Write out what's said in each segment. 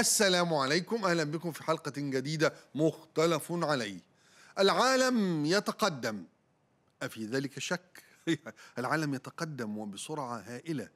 السلام عليكم. أهلا بكم في حلقة جديدة مختلف عليه العالم يتقدم. أفي ذلك شك؟ العالم يتقدم وبسرعة هائلة.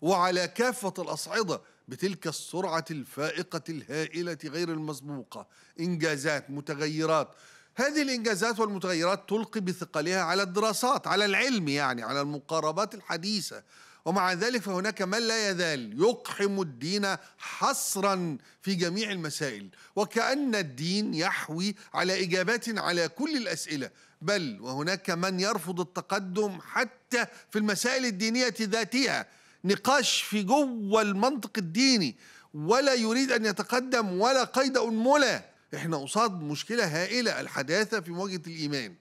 وعلى كافة الأصعدة بتلك السرعة الفائقة الهائلة غير المسبوقة. إنجازات متغيرات. هذه الإنجازات والمتغيرات تلقي بثقلها على الدراسات على العلم يعني على المقاربات الحديثة. ومع ذلك فهناك من لا يزال يقحم الدين حصرا في جميع المسائل. وكأن الدين يحوي على إجابات على كل الأسئلة. بل وهناك من يرفض التقدم حتى في المسائل الدينية ذاتها. نقاش في جوه المنطق الديني. ولا يريد أن يتقدم ولا قيد أنملة. إحنا قصاد مشكلة هائلة الحداثة في مواجهة الإيمان.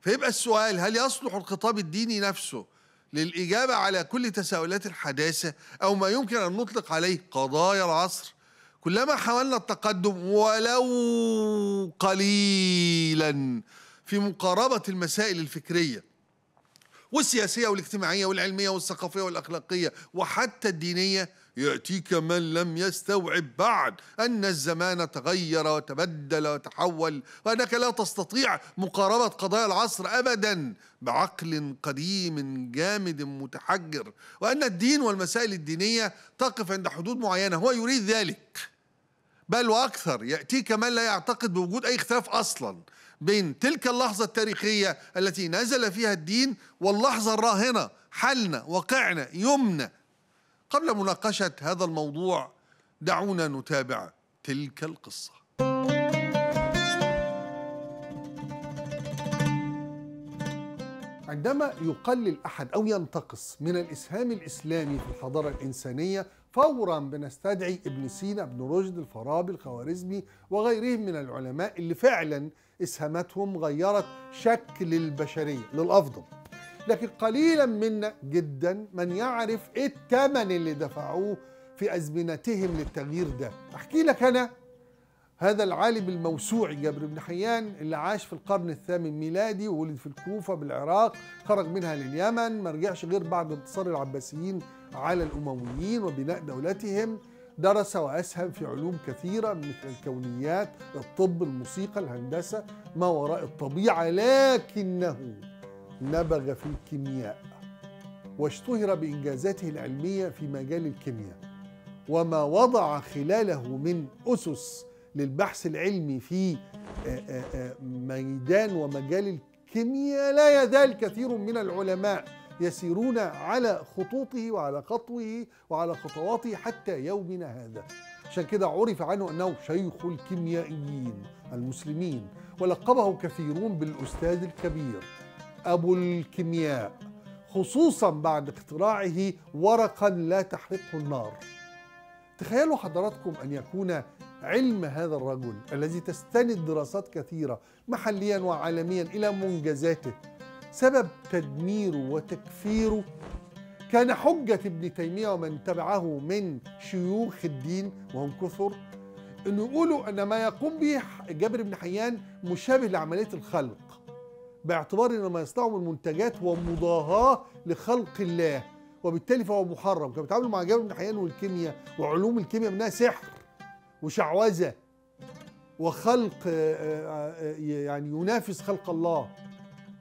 فيبقى السؤال هل يصلح الخطاب الديني نفسه للإجابة على كل تساؤلات الحداثة أو ما يمكن أن نطلق عليه قضايا العصر. كلما حاولنا التقدم ولو قليلا في مقاربة المسائل الفكرية والسياسية والاجتماعية والعلمية والثقافية والأخلاقية وحتى الدينية يأتيك من لم يستوعب بعد أن الزمان تغير وتبدل وتحول وأنك لا تستطيع مقاربة قضايا العصر أبدا بعقل قديم جامد متحجر وأن الدين والمسائل الدينية تقف عند حدود معينة هو يريد ذلك. بل وأكثر يأتيك من لا يعتقد بوجود أي اختلاف أصلا بين تلك اللحظة التاريخية التي نزل فيها الدين واللحظة الراهنة حلنا وقعنا يمنى قبل مناقشة هذا الموضوع دعونا نتابع تلك القصة. عندما يقلل أحد أو ينتقص من الإسهام الإسلامي في الحضارة الإنسانية فورا بنستدعي ابن سينا ابن رشد الفارابي الخوارزمي وغيرهم من العلماء اللي فعلا إسهاماتهم غيرت شكل البشرية للأفضل. لكن قليلا منا جدا من يعرف إيه الثمن اللي دفعوه في أزمنتهم للتغيير ده. أحكي لك أنا هذا العالم الموسوعي جابر بن حيان اللي عاش في القرن الثامن ميلادي وولد في الكوفة بالعراق خرج منها لليمن ما رجعش غير بعد انتصار العباسيين على الأمويين وبناء دولتهم. درس وأسهم في علوم كثيرة مثل الكونيات الطب الموسيقى الهندسة ما وراء الطبيعة لكنه نبغ في الكيمياء واشتهر بإنجازاته العلمية في مجال الكيمياء وما وضع خلاله من أسس للبحث العلمي في ميدان ومجال الكيمياء. لا يزال كثير من العلماء يسيرون على خطوطه وعلى خطوه وعلى خطواته حتى يومنا هذا. عشان كده عرف عنه أنه شيخ الكيميائيين المسلمين ولقبه كثيرون بالأستاذ الكبير. أبو الكيمياء خصوصا بعد اختراعه ورقا لا تحرقه النار. تخيلوا حضراتكم أن يكون علم هذا الرجل الذي تستند دراسات كثيرة محليا وعالميا إلى منجزاته سبب تدميره وتكفيره. كان حجة ابن تيمية ومن تبعه من شيوخ الدين وهم كثر أنه يقولوا أن ما يقوم به جابر بن حيان مشابه لعملية الخلق. باعتبار إن ما يصنعه من منتجات هو مضاهاه لخلق الله وبالتالي فهو محرم. كانوا بيتعاملوا مع جابر بن حيان والكيمياء وعلوم الكيمياء منها سحر وشعوذة وخلق يعني ينافس خلق الله.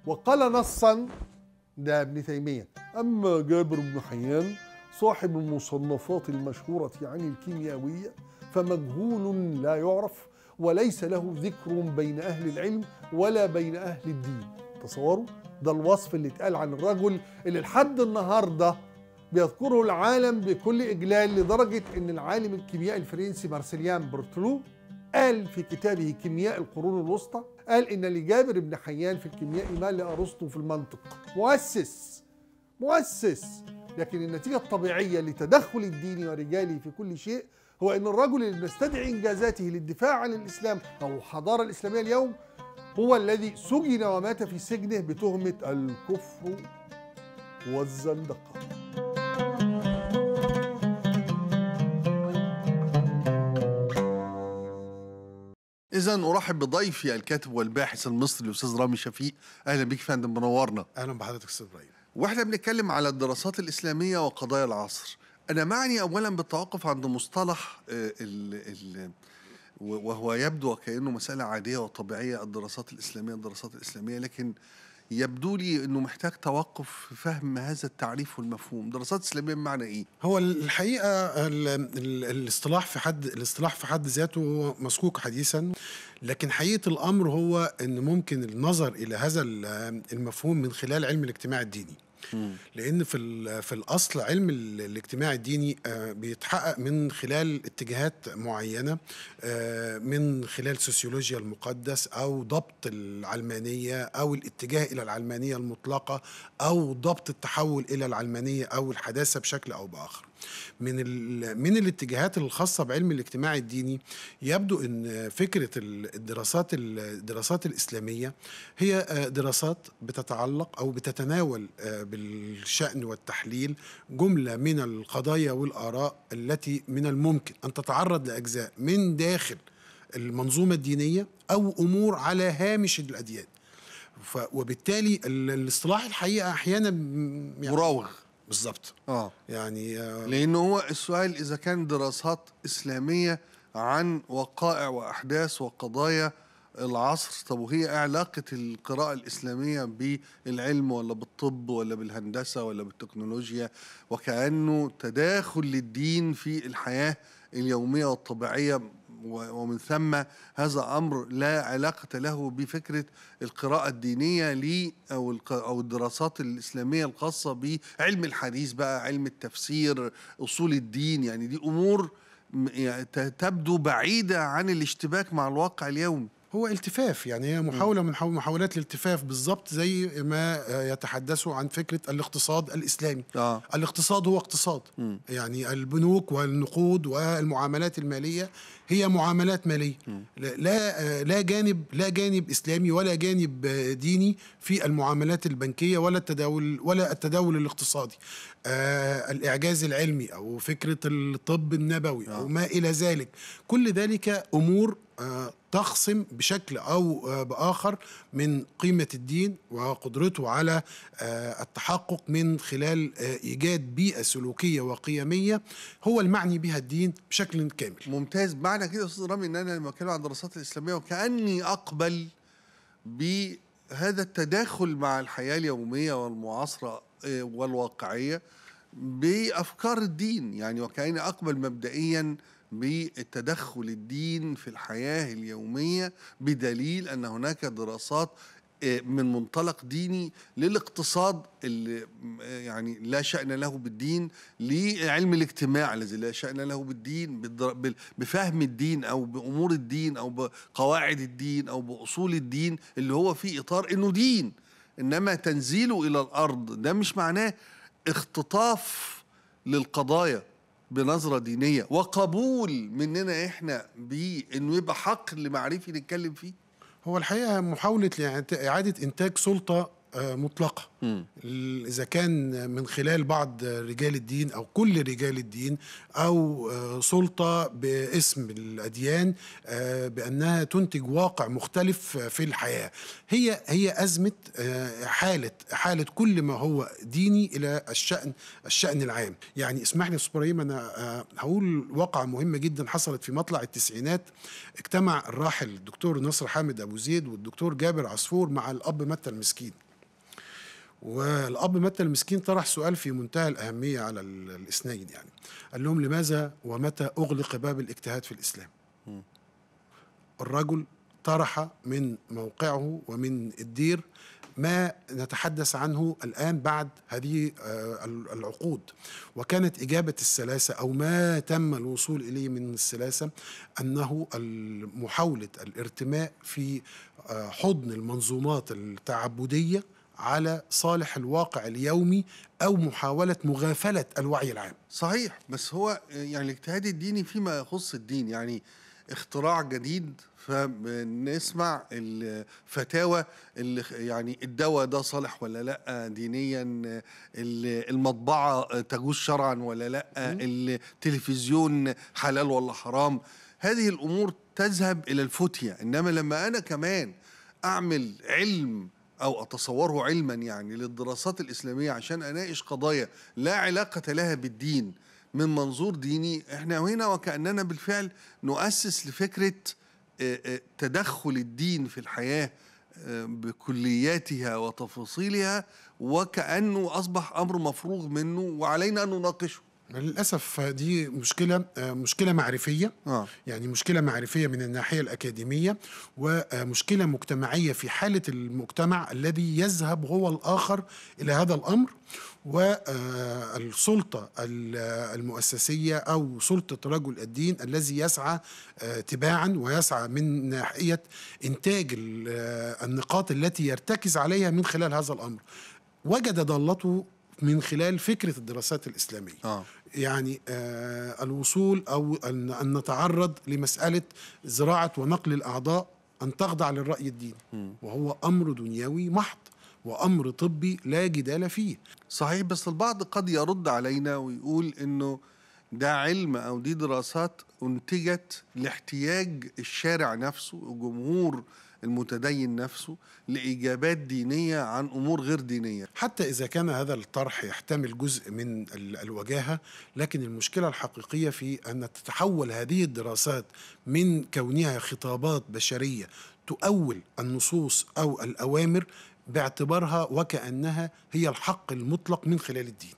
وقال نصا ده ابن تيمية أما جابر بن حيان صاحب المصنفات المشهورة عن الكيميائيه فمجهول لا يعرف وليس له ذكر بين أهل العلم ولا بين أهل الدين. تصوروا؟ ده الوصف اللي اتقال عن الرجل اللي لحد النهارده بيذكره العالم بكل إجلال لدرجة أن العالم الكيميائي الفرنسي مارسيليان برتلو قال في كتابه كيمياء القرون الوسطى قال إن لجابر بن حيان في الكيمياء ما لأرسطو في المنطق. مؤسس! مؤسس! لكن النتيجة الطبيعية لتدخل الدين ورجاله في كل شيء هو إن الرجل اللي بنستدعي إنجازاته للدفاع عن الإسلام أو الحضارة الإسلامية اليوم هو الذي سجن ومات في سجنه بتهمة الكفر والزندقة. إذا أرحب بضيفي الكاتب والباحث المصري الأستاذ رامي شفيق، أهلا بك فندم منورنا. أهلا بحضرتك أستاذ إبراهيم وإحنا بنتكلم على الدراسات الإسلامية وقضايا العصر. أنا معني اولا بالتوقف عند مصطلح ال ال وهو يبدو وكانه مسألة عادية وطبيعية الدراسات الإسلامية الدراسات الإسلامية لكن يبدو لي إنه محتاج توقف في فهم هذا التعريف والمفهوم. دراسات إسلامية بمعنى إيه؟ هو الحقيقة الاصطلاح في حد الاصطلاح في حد ذاته مسكوك حديثا لكن حقيقة الأمر هو إن ممكن النظر إلى هذا المفهوم من خلال علم الاجتماع الديني. لأن في في الأصل علم الاجتماع الديني آه، بيتحقق من خلال اتجاهات معينة آه، من خلال سوسيولوجيا المقدس أو ضبط العلمانية أو الاتجاه إلى العلمانية المطلقة أو ضبط التحول إلى العلمانية أو الحداثة بشكل أو بآخر. من من الاتجاهات الخاصة بعلم الاجتماع الديني يبدو إن فكرة الدراسات الدراسات الإسلامية هي آه، دراسات بتتعلق أو بتتناول آه، بالشأن والتحليل جملة من القضايا والآراء التي من الممكن أن تتعرض لأجزاء من داخل المنظومة الدينية أو أمور على هامش الأديان. وبالتالي الاصطلاح الحقيقة أحيانا يعني مراوغ. بالظبط آه. يعني آه لأنه هو السؤال إذا كان دراسات إسلامية عن وقائع وأحداث وقضايا العصر طب وهي علاقة القراءة الإسلامية بالعلم ولا بالطب ولا بالهندسة ولا بالتكنولوجيا وكأنه تداخل للدين في الحياة اليومية والطبيعية ومن ثم هذا أمر لا علاقة له بفكرة القراءة الدينية ل أو أو الدراسات الإسلامية الخاصة بعلم الحديث بقى علم التفسير أصول الدين. يعني دي أمور يعني تبدو بعيدة عن الاشتباك مع الواقع اليومي. هو التفاف يعني هي محاولة من محاولات الالتفاف بالضبط زي ما يتحدثوا عن فكرة الاقتصاد الإسلامي آه. الاقتصاد هو اقتصاد م. يعني البنوك والنقود والمعاملات المالية هي معاملات مالية م. لا لا جانب لا جانب إسلامي ولا جانب ديني في المعاملات البنكية ولا التداول ولا التداول الاقتصادي آه الإعجاز العلمي أو فكرة الطب النبوي آه. أو ما إلى ذلك كل ذلك أمور آه تخصم بشكل أو آه، بآخر من قيمة الدين وقدرته على آه، التحقق من خلال آه، إيجاد بيئة سلوكية وقيمية هو المعني بها الدين بشكل كامل. ممتاز معنى كده أستاذ رامي إن أنا لما اتكلم عن الدراسات الإسلامية وكأني أقبل بهذا التداخل مع الحياة اليومية والمعاصرة والواقعية بأفكار الدين يعني وكأني أقبل مبدئيا بالتدخل الدين في الحياة اليومية بدليل أن هناك دراسات آه، من منطلق ديني للاقتصاد اللي آه، يعني لا شأن له بالدين لعلم الاجتماع الذي لا شأن له بالدين بفهم الدين أو بأمور الدين أو بقواعد الدين أو بأصول الدين اللي هو في إطار إنه دين. إنما تنزيله إلى الأرض. ده مش معناه اختطاف للقضايا بنظرة دينية. وقبول مننا إحنا بانه يبقى حق لمعرفي نتكلم فيه. هو الحقيقة محاولة اعاده إنتاج سلطة آه، مطلقة. إذا كان من خلال بعض رجال الدين أو كل رجال الدين أو آه، سلطة باسم الأديان آه، بأنها تنتج واقع مختلف في الحياة. هي هي أزمة حالة حالة كل ما هو ديني إلى الشأن الشأن العام. يعني اسمح لي إبراهيم أنا هقول واقعة مهمة جدا حصلت في مطلع التسعينات. اجتمع الراحل الدكتور نصر حامد أبو زيد والدكتور جابر عصفور مع الأب متى المسكين. والأب متى المسكين طرح سؤال في منتهى الأهمية على الاثنين يعني. قال لهم لماذا ومتى أغلق باب الاجتهاد في الإسلام؟ الرجل طرح من موقعه ومن الدير ما نتحدث عنه الآن بعد هذه آه، العقود. وكانت إجابة السلاسة أو ما تم الوصول إليه من السلاسة أنه محاولة الارتماء في آه، حضن المنظومات التعبدية على صالح الواقع اليومي أو محاولة مغافلة الوعي العام. صحيح بس هو يعني الاجتهاد الديني فيما يخص الدين يعني اختراع جديد فبنسمع الفتاوى اللي يعني الدواء ده صالح ولا لأ؟ دينيا المطبعة تجوز شرعا ولا لأ؟ التلفزيون حلال ولا حرام؟ هذه الأمور تذهب إلى الفتية. إنما لما أنا كمان أعمل علم أو أتصوره علما يعني للدراسات الإسلامية عشان أناقش قضايا لا علاقة لها بالدين من منظور ديني إحنا هنا وكأننا بالفعل نؤسس لفكرة آه، آه، تدخل الدين في الحياة آه، بكلياتها وتفاصيلها وكأنه أصبح أمر مفروغ منه وعلينا أن نناقشه. للأسف دي مشكلة آه، مشكلة معرفية. آه. يعني مشكلة معرفية من الناحية الأكاديمية ومشكلة مجتمعية في حالة المجتمع الذي يذهب هو الآخر إلى هذا الأمر. والسلطة المؤسسية أو سلطة رجل الدين الذي يسعى آه، تباعا ويسعى من ناحية إنتاج ال- آه، النقاط التي يرتكز عليها من خلال هذا الأمر. وجد ضالته من خلال فكرة الدراسات الإسلامية. آه. يعني آه الوصول أو أن أن نتعرض لمسألة زراعة ونقل الأعضاء أن تخضع للرأي الديني. وهو أمر دنيوي محض وأمر طبي لا جدال فيه. صحيح بس البعض قد يرد علينا ويقول إنه ده علم أو دي دراسات أنتجت لاحتياج الشارع نفسه الجمهور المتدين نفسه لإجابات دينية عن أمور غير دينية. حتى إذا كان هذا الطرح يحتمل جزء من ال- الوجاهة لكن المشكلة الحقيقية في أن تتحول هذه الدراسات من كونها خطابات بشرية تؤول النصوص أو الأوامر باعتبارها وكأنها هي الحق المطلق من خلال الدين.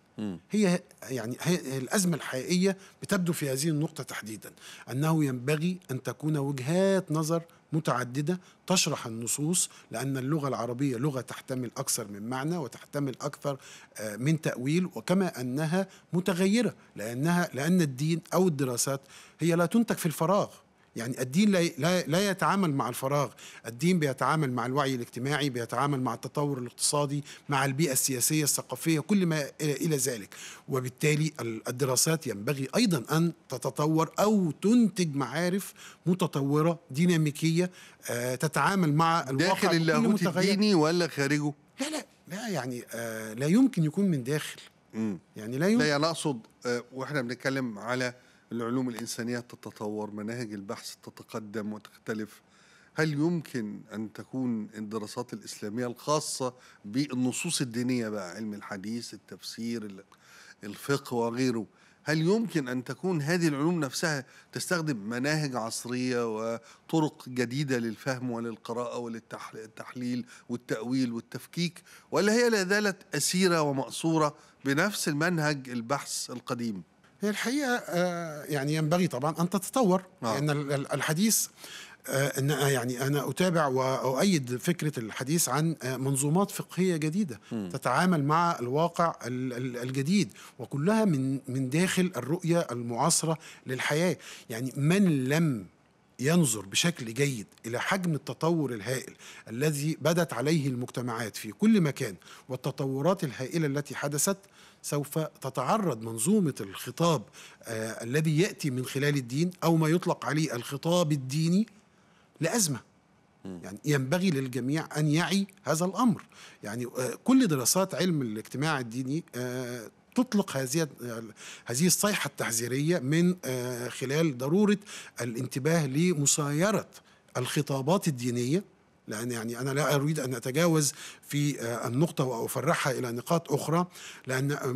هي يعني هي الأزمة الحقيقية بتبدو في هذه النقطة تحديدا أنه ينبغي أن تكون وجهات نظر متعددة تشرح النصوص لأن اللغة العربية لغة تحتمل أكثر من معنى وتحتمل أكثر آه، من تأويل وكما أنها متغيرة لأنها لأن الدين أو الدراسات هي لا تنتج في الفراغ. يعني الدين لا لا يتعامل مع الفراغ، الدين بيتعامل مع الوعي الاجتماعي، بيتعامل مع التطور الاقتصادي، مع البيئة السياسية الثقافية، كل ما إلى ذلك، وبالتالي ال- الدراسات ينبغي أيضا أن تتطور أو تنتج معارف متطورة ديناميكية آه، تتعامل مع الواقع داخل اللاهوت. الديني ولا خارجه؟ لا لا لا يعني آه، لا يمكن يكون من داخل، مم. يعني لا يمكن لا يعني أقصد آه، وإحنا بنتكلم على العلوم الإنسانية تتطور مناهج البحث تتقدم وتختلف. هل يمكن أن تكون الدراسات الإسلامية الخاصة بالنصوص الدينية بقى علم الحديث التفسير ال- الفقه وغيره هل يمكن أن تكون هذه العلوم نفسها تستخدم مناهج عصرية وطرق جديدة للفهم وللقراءة وللتحليل والتأويل والتفكيك ولا هي لا زالت أسيرة ومأسوره بنفس المنهج البحث القديم؟ هي الحقيقة آه، يعني ينبغي طبعا أن تتطور آه. ال- الحديث آه، إن يعني أنا أتابع وأؤيد فكرة الحديث عن آه، منظومات فقهية جديدة تتعامل مع الواقع ال- ال- الجديد وكلها من من داخل الرؤية المعاصرة للحياة يعني من لم ينظر بشكل جيد إلى حجم التطور الهائل الذي بدت عليه المجتمعات في كل مكان والتطورات الهائلة التي حدثت سوف تتعرض منظومة الخطاب آه الذي يأتي من خلال الدين أو ما يطلق عليه الخطاب الديني لأزمة. يعني ينبغي للجميع أن يعي هذا الأمر. يعني آه، كل دراسات علم الاجتماع الديني آه، تطلق هذه هذه الصيحة التحذيرية من آه، خلال ضرورة الانتباه لمسايرة الخطابات الدينية لأن يعني أنا لا أريد أن أتجاوز في آه، النقطة وافرعها إلى نقاط أخرى لأن آه،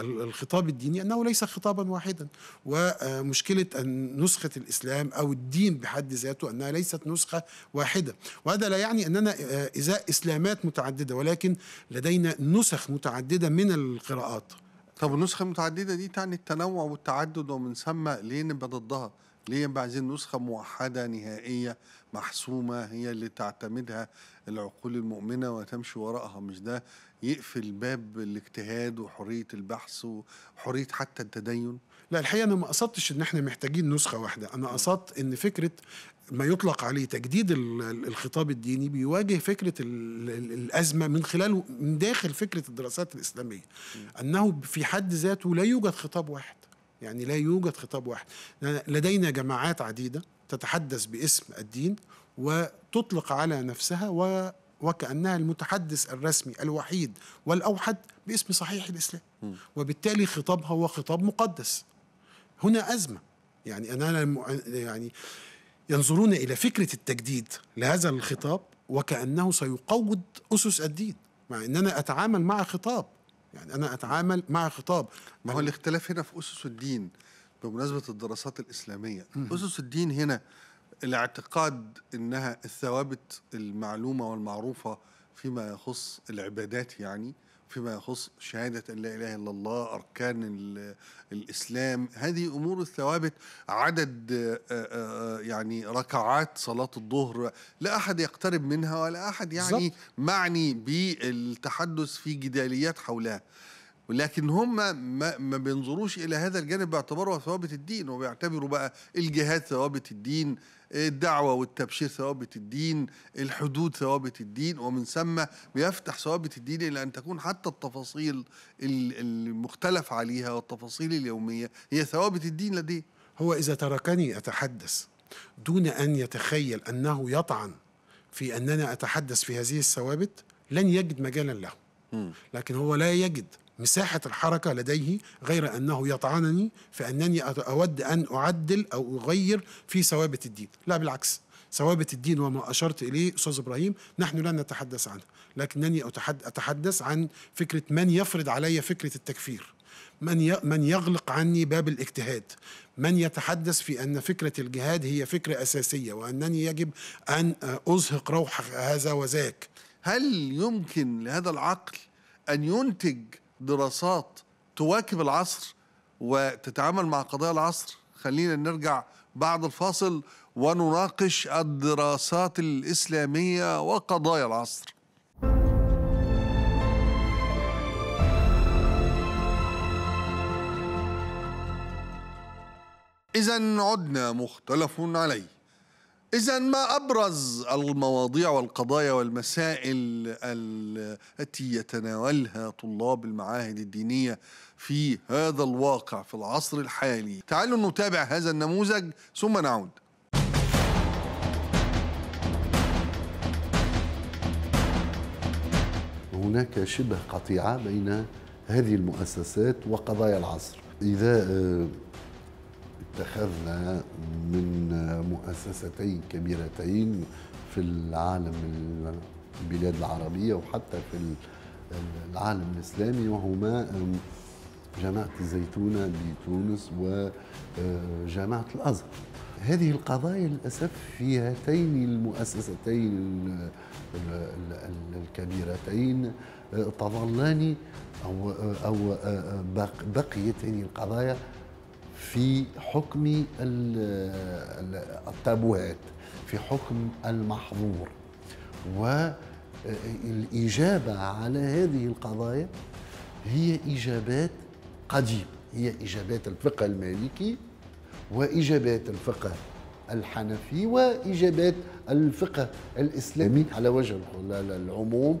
ال- الخطاب الديني أنه ليس خطابا واحدا ومشكلة أن نسخة الإسلام أو الدين بحد ذاته أنها ليست نسخة واحدة. وهذا لا يعني أننا آه، ازاء إسلامات متعددة ولكن لدينا نسخ متعددة من القراءات. طب النسخة المتعددة دي تعني التنوع والتعدد ومن ثم ليه نبقى ضدها؟ ليه نبقى عايزين نسخة موحدة نهائية محسومة هي اللي تعتمدها العقول المؤمنة وتمشي وراءها مش ده يقفل باب الاجتهاد وحرية البحث وحرية حتى التدين؟ لا الحقيقة أنا ما قصدتش إن إحنا محتاجين نسخة واحدة أنا قصدت إن فكرة ما يطلق عليه تجديد ال- ال- الخطاب الديني بيواجه فكرة ال- ال- الأزمة من خلال من داخل فكرة الدراسات الإسلامية. أنه في حد ذاته لا يوجد خطاب واحد. يعني لا يوجد خطاب واحد. لدينا جماعات عديدة تتحدث باسم الدين وتطلق على نفسها و وكأنها المتحدث الرسمي الوحيد والأوحد باسم صحيح الإسلام. وبالتالي خطابها هو خطاب مقدس. هنا أزمة. يعني أنا يعني ينظرون إلى فكرة التجديد لهذا الخطاب وكأنه سيقوض أسس الدين. مع أن أنا أتعامل مع خطاب. يعني أنا أتعامل مع خطاب. ما هو الاختلاف هنا في أسس الدين بمناسبة الدراسات الإسلامية. أسس الدين هنا الاعتقاد أنها الثوابت المعلومة والمعروفة فيما يخص العبادات يعني فيما يخص شهادة أن لا إله إلا الله أركان ال- الإسلام هذه أمور الثوابت عدد آه، آه، آه، يعني ركعات صلاة الظهر لا أحد يقترب منها ولا أحد يعني. معني بالتحدث في جداليات حولها ولكن هم ما, ما بينظروش إلى هذا الجانب باعتباره ثوابت الدين وبيعتبروا بقى الجهاد ثوابت الدين الدعوة والتبشير ثوابت الدين الحدود ثوابت الدين ومن ثم بيفتح ثوابت الدين إلى أن تكون حتى التفاصيل ال- المختلف عليها والتفاصيل اليومية هي ثوابت الدين لديه. هو إذا تركني أتحدث دون أن يتخيل أنه يطعن في أننا أتحدث في هذه الثوابت لن يجد مجالا له. لكن هو لا يجد. مساحة الحركة لديه غير أنه يطعنني في أنني أت- أود أن أعدل أو أغير في ثوابت الدين. لا بالعكس. ثوابت الدين وما أشرت إليه أستاذ إبراهيم نحن لا نتحدث عنها لكنني أتحد- أتحدث عن فكرة من يفرض علي فكرة التكفير من من يغلق عني باب الاجتهاد من يتحدث في أن فكرة الجهاد هي فكرة أساسية وأنني يجب أن آه، أزهق روح هذا وذاك. هل يمكن لهذا العقل أن ينتج دراسات تواكب العصر وتتعامل مع قضايا العصر. خلينا نرجع بعد الفاصل ونناقش الدراسات الإسلامية وقضايا العصر. إذا عدنا مختلف عليه. إذا ما أبرز المواضيع والقضايا والمسائل ال- التي يتناولها طلاب المعاهد الدينية في هذا الواقع في العصر الحالي؟ تعالوا نتابع هذا النموذج ثم نعود. هناك شبه قطيعة بين هذه المؤسسات وقضايا العصر. إذا آه، اتخذنا من مؤسستين كبيرتين في العالم ال- البلاد العربية وحتى في ال- العالم الإسلامي وهما جامعة الزيتونة بتونس وجامعة الأزهر. هذه القضايا للأسف في هاتين المؤسستين ال- ال- ال- الكبيرتين آه، تظلان أو أو آه، بق- بقيت هذه القضايا في حكم ال- ال- التابوهات في حكم المحظور. والإجابة على هذه القضايا هي إجابات قديمة. هي إجابات الفقه المالكي وإجابات الفقه الحنفي وإجابات الفقه الإسلامي على وجه العموم.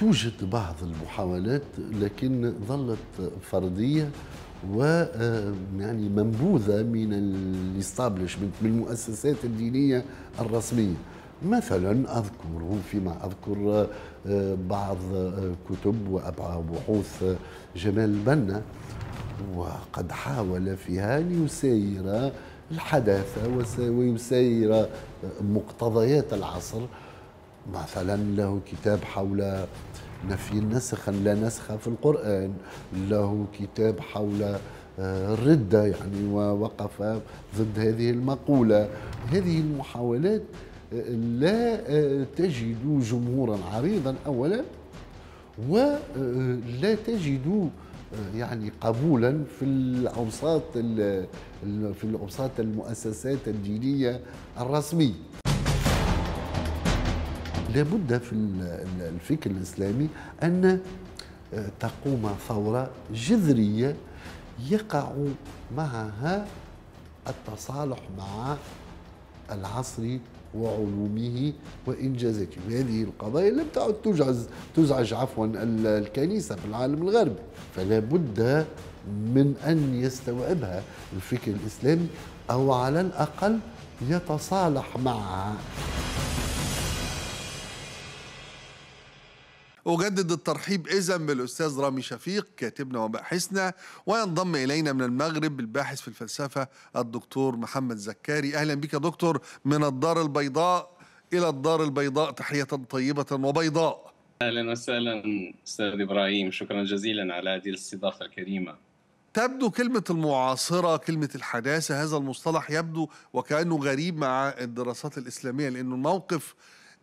توجد بعض المحاولات لكن ظلت فردية و آه، يعني منبوذة من الاستابلشمنت من المؤسسات الدينية الرسمية. مثلا أذكر فيما أذكر آه، بعض آه، كتب وبحوث جمال البنا. وقد حاول فيها أن يسير الحداثة ويسير مقتضيات العصر. مثلا له كتاب حول نفي النسخ لا نسخ في القرآن. له كتاب حول آه، الردة يعني ووقف ضد هذه المقولة. هذه المحاولات آه، لا آه، تجد جمهورا عريضا أولا ولا تجد يعني قبولا في الأوساط ال- ال- في الأوساط المؤسسات الدينية الرسمية. لابد في ال- ال- الفكر الإسلامي أن آه، تقوم ثوره جذرية يقع معها التصالح مع العصر وعلومه وإنجازاته. هذه القضايا لم تعد تجعز تزعج عفوا ال- الكنيسة في العالم الغربي. فلا بد من أن يستوعبها الفكر الإسلامي أو على الأقل يتصالح معها. أجدد الترحيب إذا بالأستاذ رامي شفيق كاتبنا وباحثنا وينضم إلينا من المغرب الباحث في الفلسفة الدكتور محمد زكاري. أهلا بك يا دكتور من الدار البيضاء إلى الدار البيضاء تحية طيبة وبيضاء. أهلا وسهلا أستاذ إبراهيم شكرا جزيلا على هذه الاستضافة الكريمة. تبدو كلمة المعاصرة كلمة الحداثة هذا المصطلح يبدو وكأنه غريب مع الدراسات الإسلامية لأنه الموقف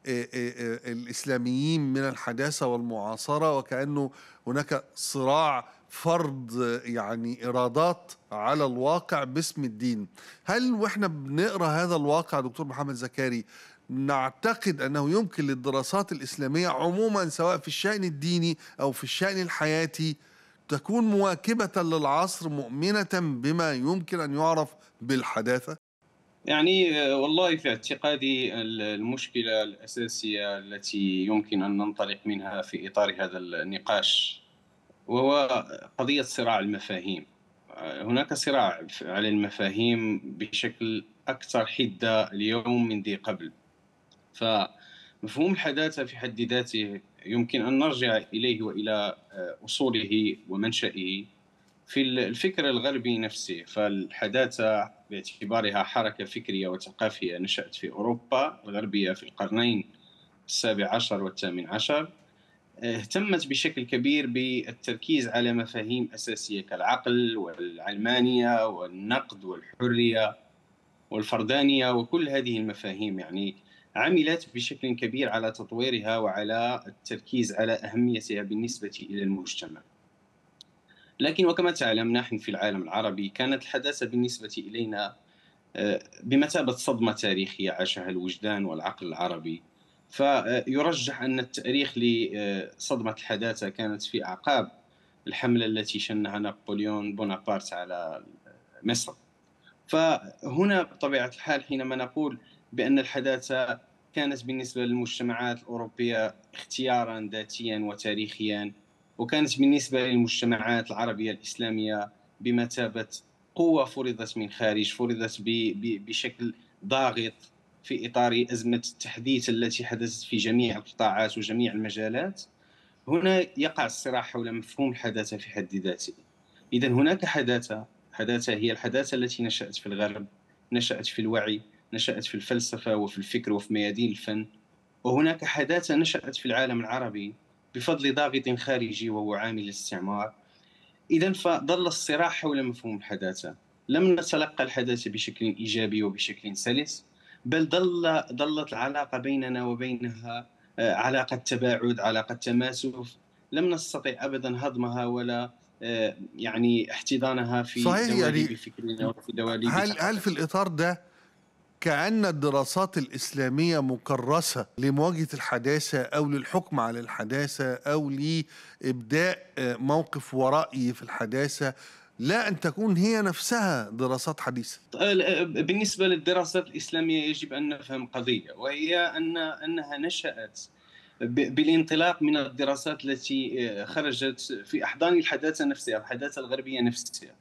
آه، آه، آه، الإسلاميين من الحداثة والمعاصرة وكأنه هناك صراع فرض يعني إرادات على الواقع باسم الدين. هل وإحنا بنقرأ هذا الواقع دكتور محمد زكاري نعتقد أنه يمكن للدراسات الإسلامية عموما سواء في الشأن الديني أو في الشأن الحياتي تكون مواكبة للعصر مؤمنة بما يمكن أن يعرف بالحداثة؟ يعني آه، والله في اعتقادي المشكلة الأساسية التي يمكن أن ننطلق منها في إطار هذا النقاش وهو قضية صراع المفاهيم. آه، هناك صراع على المفاهيم بشكل أكثر حدة اليوم من ذي قبل. فمفهوم الحداثة في حد ذاته يمكن أن نرجع إليه وإلى آه، أصوله ومنشئه في الفكر الغربي نفسه. فالحداثة باعتبارها حركة فكرية وثقافية نشأت في أوروبا الغربية في القرنين السابع عشر والثامن عشر. اهتمت بشكل كبير بالتركيز على مفاهيم أساسية كالعقل والعلمانية والنقد والحرية والفردانية وكل هذه المفاهيم يعني عملت بشكل كبير على تطويرها وعلى التركيز على أهميتها بالنسبة إلى المجتمع. لكن وكما تعلم نحن في العالم العربي كانت الحداثة بالنسبة إلينا آه، بمثابة صدمة تاريخية عاشها الوجدان والعقل العربي. فيرجح أن التاريخ لصدمة الحداثة كانت في أعقاب الحملة التي شنها نابليون بونابرت على مصر. فهنا بطبيعة الحال حينما نقول بأن الحداثة كانت بالنسبة للمجتمعات الأوروبية اختيارا ذاتيا وتاريخيا وكانت بالنسبة للمجتمعات العربية الإسلامية بمثابة قوة فرضت من خارج فرضت بشكل ضاغط في إطار أزمة التحديث التي حدثت في جميع القطاعات وجميع المجالات. هنا يقع الصراع حول مفهوم الحداثة في حد ذاته. إذا هناك حداثة حداثة هي الحداثة التي نشأت في الغرب نشأت في الوعي نشأت في الفلسفة وفي الفكر وفي ميادين الفن. وهناك حداثة نشأت في العالم العربي بفضل ضاغط خارجي وهو عامل الاستعمار. إذا فظل الصراع حول مفهوم الحداثة. لم نتلقى الحداثة بشكل إيجابي وبشكل سلس بل ظل ظلت العلاقة بيننا وبينها آه، علاقة تباعد علاقة تماسك. لم نستطع أبدا هضمها ولا آه، يعني احتضانها في صحيح يعني فكرنا وفي دواليب هل, هل في الإطار ده كأن الدراسات الإسلامية مكرسة لمواجهة الحداثة أو للحكم على الحداثة أو لإبداء موقف ورأي في الحداثة لا أن تكون هي نفسها دراسات حديثة. بالنسبة للدراسات الإسلامية يجب أن نفهم قضية وهي أن أنها نشأت بالانطلاق من الدراسات التي خرجت في أحضان الحداثة نفسها الحداثة الغربية نفسها.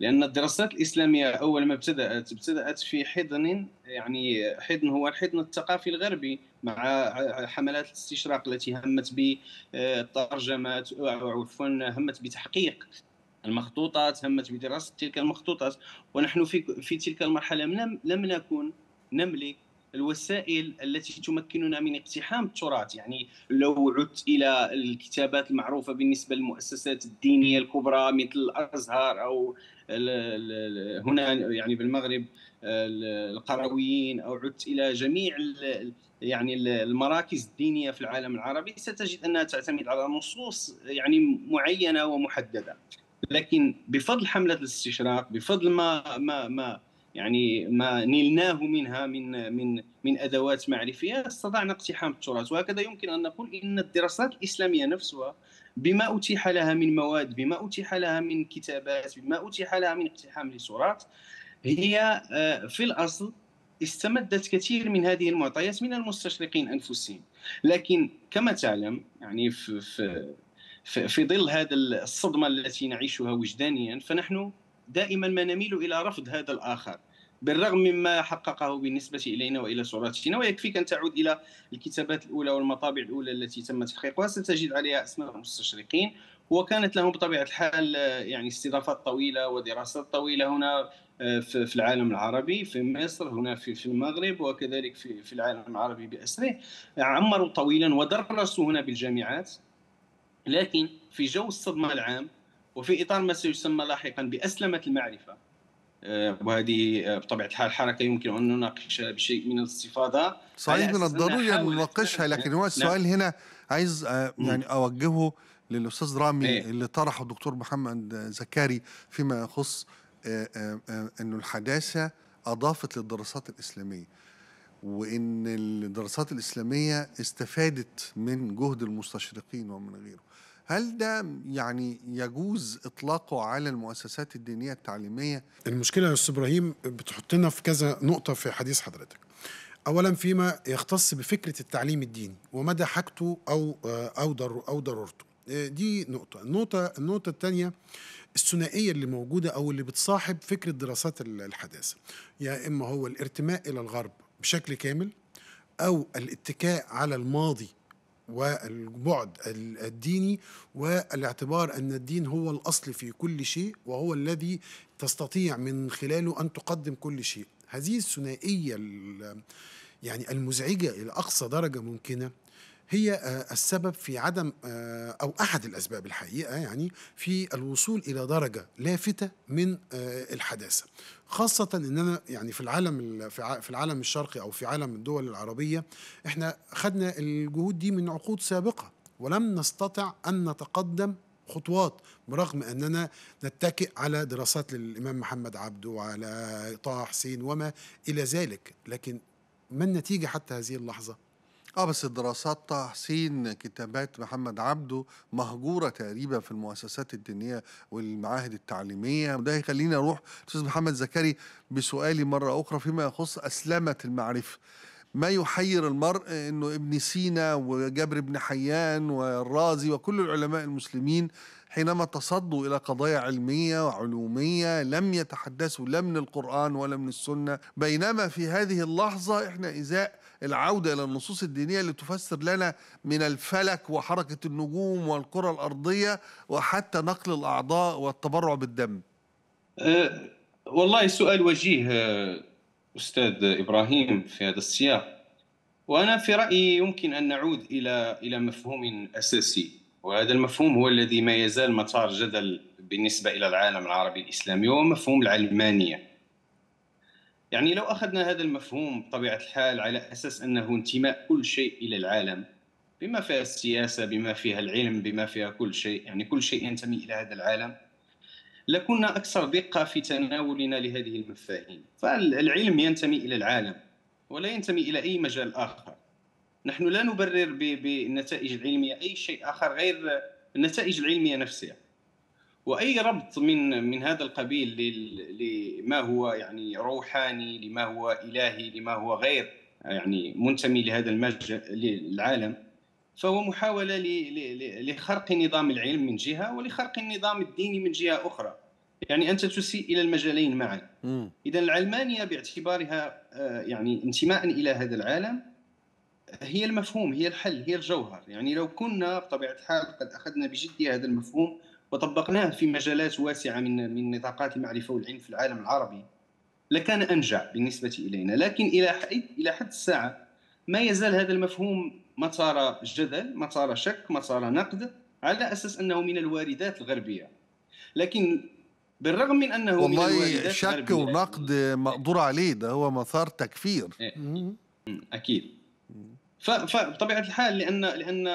لأن الدراسات الإسلامية أول ما ابتدأت ابتدأت في حضن يعني حضن هو الحضن الثقافي الغربي مع حملات الاستشراق التي همت بالترجمه أو عفوا همت بتحقيق المخطوطات همت بدراسة تلك المخطوطات. ونحن في في تلك المرحلة لم لم نكن نملك الوسائل التي تمكننا من اقتحام التراث. يعني لو عدت إلى الكتابات المعروفة بالنسبة للمؤسسات الدينية الكبرى مثل الأزهر أو هنا يعني بالمغرب القرويين أو عدت إلى جميع يعني المراكز الدينية في العالم العربي ستجد أنها تعتمد على نصوص يعني معينة ومحددة. لكن بفضل حملة الاستشراق بفضل ما ما ما يعني ما نلناه منها من من من أدوات معرفية استطعنا اقتحام التراث. وهكذا يمكن أن نقول إن الدراسات الإسلامية نفسها بما أتيح لها من مواد بما أتيح لها من كتابات بما أتيح لها من اقتحام لصورات هي آه، في الأصل استمدت كثير من هذه المعطيات من المستشرقين أنفسهم. لكن كما تعلم يعني في في في ظل هذا الصدمة التي نعيشها وجدانيا فنحن دائما ما نميل إلى رفض هذا الآخر بالرغم مما حققه بالنسبة إلينا وإلى صورتنا ويكفيك أن تعود إلى الكتابات الأولى والمطابع الأولى التي تم تحقيقها. ستجد عليها أسماء المستشرقين وكانت له بطبيعة الحال يعني استضافات طويلة ودراسات طويلة هنا آه، في العالم العربي في مصر هنا في المغرب وكذلك في العالم العربي بأسره. عمروا طويلا ودرسوا هنا بالجامعات لكن في جو الصدمة العام وفي إطار ما سيسمى لاحقا بأسلمة المعرفة آه، وهذه آه، بطبيعة الحال حركة يمكن أن نناقشها بشيء من الاستفاضة صحيح من الضروري أن نناقشها لكن هو نعم. السؤال هنا عايز آه،. يعني أوجهه للأستاذ رامي إيه. اللي طرحه الدكتور محمد زكاري فيما يخص انه الحداثة أضافت للدراسات الإسلامية وأن الدراسات الإسلامية استفادت من جهد المستشرقين ومن غيره هل ده يعني يجوز إطلاقه على المؤسسات الدينية التعليمية؟ المشكلة يا أستاذ إبراهيم بتحطنا في كذا نقطة في حديث حضرتك. اولا فيما يختص بفكرة التعليم الديني ومدى حاجته أو أو ضر أو ضرورته دي نقطة. النقطة النقطة الثانية الثنائية اللي موجودة أو اللي بتصاحب فكرة دراسات الحداثة. يا إما هو الارتماء إلى الغرب بشكل كامل أو الاتكاء على الماضي والبعد الديني والاعتبار أن الدين هو الأصل في كل شيء وهو الذي تستطيع من خلاله أن تقدم كل شيء. هذه الثنائية يعني المزعجة إلى أقصى درجة ممكنة. هي السبب في عدم أو أحد الأسباب الحقيقة يعني في الوصول إلى درجة لافتة من الحداثة خاصة اننا يعني في العالم في العالم الشرقي أو في عالم الدول العربية إحنا خدنا الجهود دي من عقود سابقة ولم نستطع أن نتقدم خطوات برغم أننا نتكئ على دراسات للإمام محمد عبده وعلى طه حسين وما إلى ذلك لكن ما النتيجة حتى هذه اللحظة؟ آه بس الدراسات طه حسين كتابات محمد عبده مهجورة تقريبا في المؤسسات الدينية والمعاهد التعليمية. وده يخليني أروح أستاذ محمد زكري بسؤالي مرة أخرى فيما يخص اسلمه المعرفة. ما يحير المرء إنه ابن سينا وجابر بن حيان والرازي وكل العلماء المسلمين حينما تصدوا إلى قضايا علمية وعلومية لم يتحدثوا لا من القرآن ولا من السنة؟ بينما في هذه اللحظة إحنا إزاء العودة إلى النصوص الدينية اللي تفسر لنا من الفلك وحركة النجوم والكرة الأرضية وحتى نقل الأعضاء والتبرع بالدم. أه والله سؤال وجيه أستاذ إبراهيم في هذا السياق. وأنا في رأيي يمكن أن نعود إلى إلى مفهوم أساسي. وهذا المفهوم هو الذي ما يزال مثار جدل بالنسبة إلى العالم العربي الإسلامي وهو مفهوم العلمانية. يعني لو أخذنا هذا المفهوم بطبيعة الحال على أساس أنه انتماء كل شيء إلى العالم بما فيها السياسة بما فيها العلم بما فيها كل شيء يعني كل شيء ينتمي إلى هذا العالم لكنا أكثر دقة في تناولنا لهذه المفاهيم. فالعلم ينتمي إلى العالم ولا ينتمي إلى أي مجال آخر. نحن لا نبرر بالنتائج العلمية أي شيء آخر غير النتائج العلمية نفسها. وأي ربط من من هذا القبيل لما هو يعني روحاني لما هو إلهي لما هو غير يعني منتمي لهذا المجال للعالم فهو محاولة لخرق نظام العلم من جهة ولخرق النظام الديني من جهة أخرى. يعني أنت تسيء إلى المجالين معا. إذا العلمانية باعتبارها يعني انتماء إلى هذا العالم هي المفهوم هي الحل هي الجوهر. يعني لو كنا بطبيعة الحال قد أخذنا بجدية هذا المفهوم وطبقناه في مجالات واسعة من من نطاقات المعرفة والعلم في العالم العربي. لكان أنجع بالنسبة إلينا. لكن إلى حد إلى حد الساعة ما يزال هذا المفهوم مسار جدل مسار شك مسار نقد على أساس أنه من الواردات الغربية. لكن بالرغم من أنه والله من الواردات شك الغربية ونقد مقدور عليه ده هو مسار تكفير. أكيد. فبطبيعه الحال لأن لأن